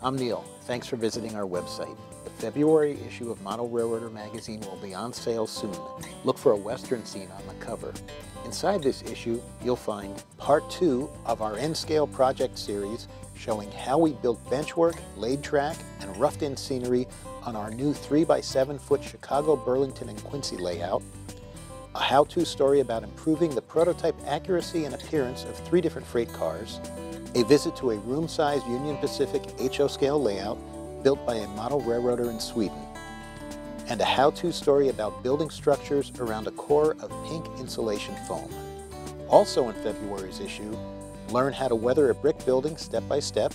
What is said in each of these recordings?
I'm Neil. Thanks for visiting our website. The February issue of Model Railroader magazine will be on sale soon. Look for a western scene on the cover. Inside this issue, you'll find part two of our N-Scale project series showing how we built benchwork, laid track, and roughed-in scenery on our new 3 by 7 foot Chicago, Burlington, and Quincy layout, a how-to story about improving the prototype accuracy and appearance of three different freight cars, a visit to a room-sized Union Pacific HO scale layout built by a model railroader in Sweden, and a how-to story about building structures around a core of pink insulation foam. Also in February's issue, learn how to weather a brick building step by step,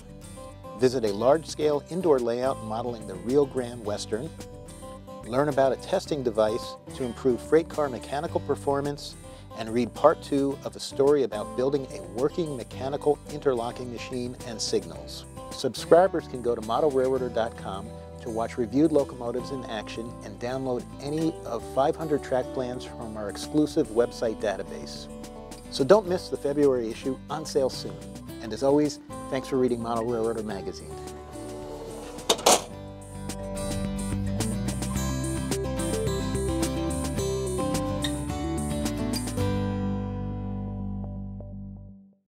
visit a large-scale indoor layout modeling the Rio Grande Western, learn about a testing device to improve freight car mechanical performance, and read part two of a story about building a working mechanical interlocking machine and signals. Subscribers can go to modelrailroader.com to watch reviewed locomotives in action and download any of 500 track plans from our exclusive website database. So don't miss the February issue on sale soon. And as always, thanks for reading Model Railroader magazine.